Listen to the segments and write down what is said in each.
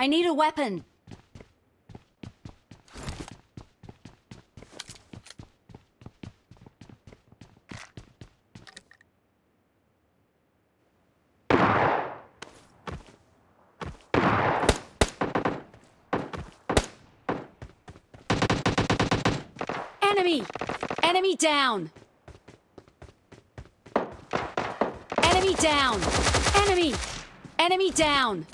I need a weapon. Enemy! Enemy down! Enemy down! Enemy! Enemy down!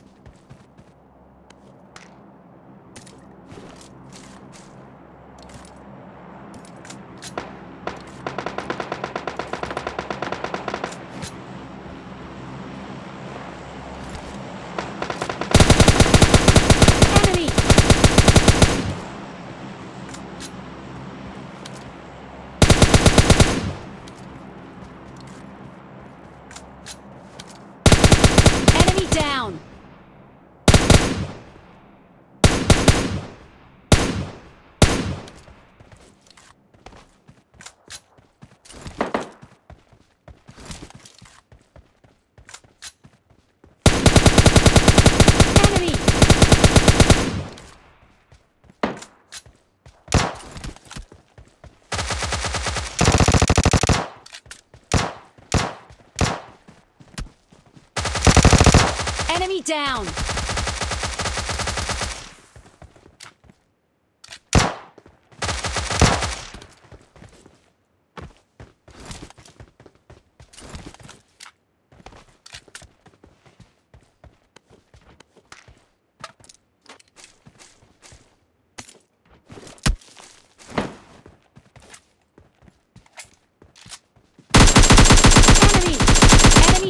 Enemy! Enemy down! Enemy! Enemy down!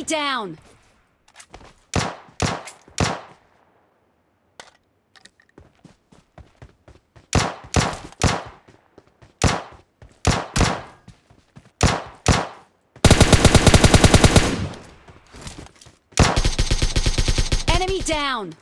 Down! Enemy down!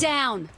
Down!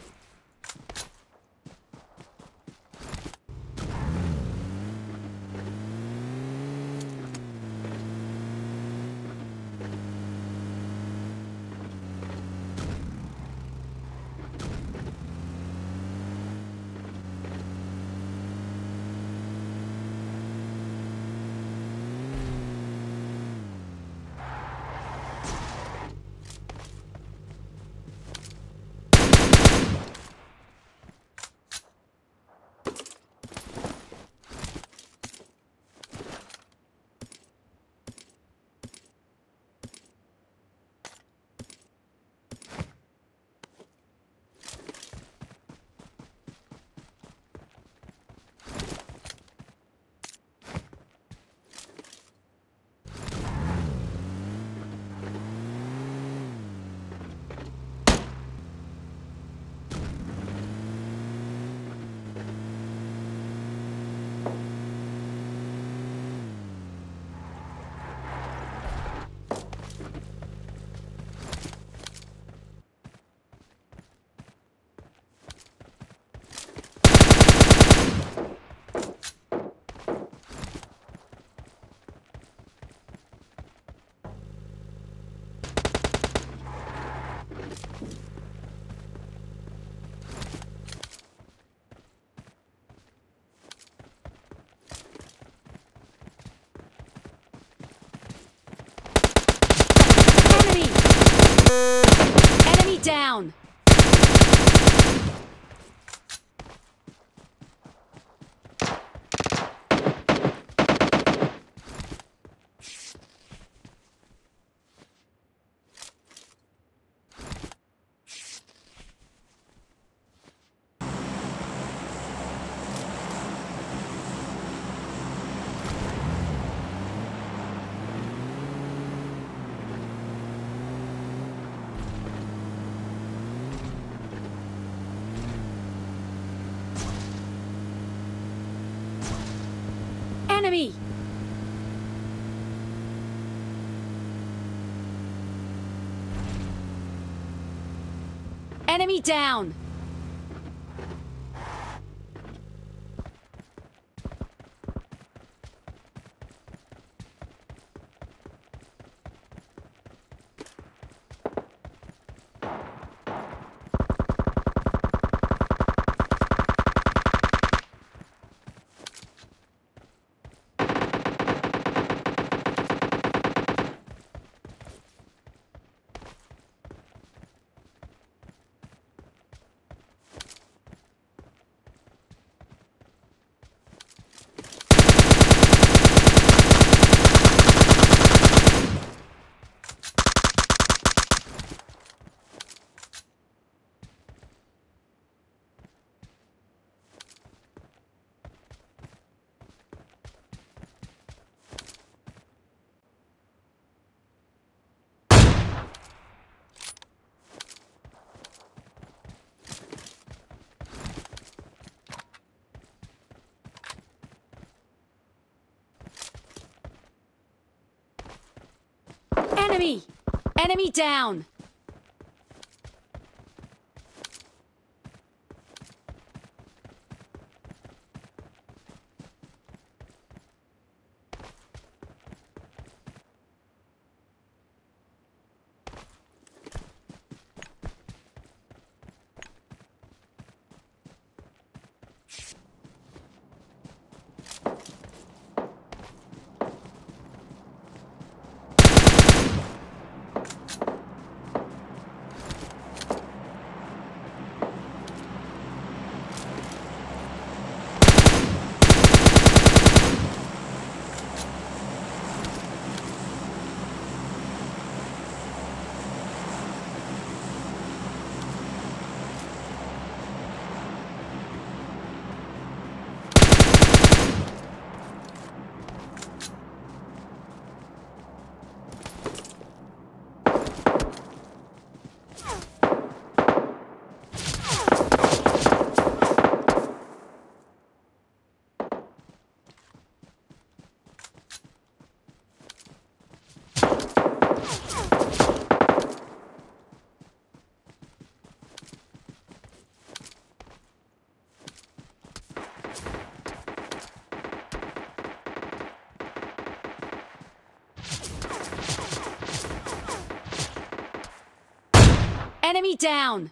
Enemy! Enemy down! Enemy! Enemy down! Enemy down!